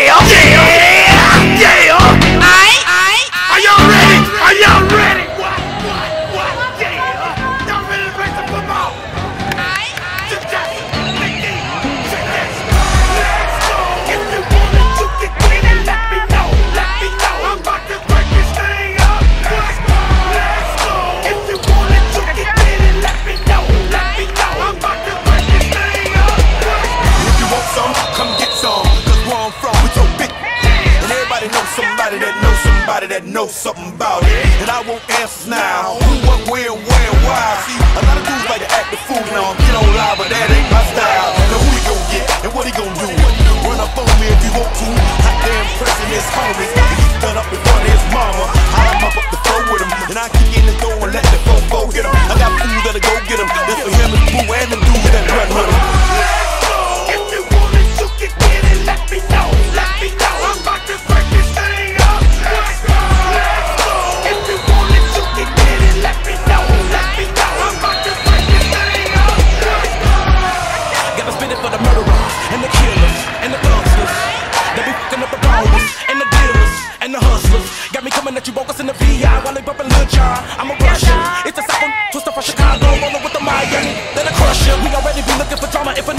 Yeah, Knows somebody that knows somebody that knows something about it. And I want answers now. Who, what, where, where, why. See, a lot of dudes like to act the fool now. Get on live, but that ain't my style. Now who he gon' get? And what he gon' do? Run up on me if you want to. Hot damn pressing his homies. He's done up in front of his mama. I am up up the floor with him. And I kick in the door and let the fofo hit him. I got fools that'll go get him. That's up the ballers and the dealers and the hustlers. Got me coming at you bogus in the PI while they bumping Lil Jon. I'm a Russian. It's a second Twista from Chicago, rolling with the Miami. Then I crush you. We already be looking for drama if a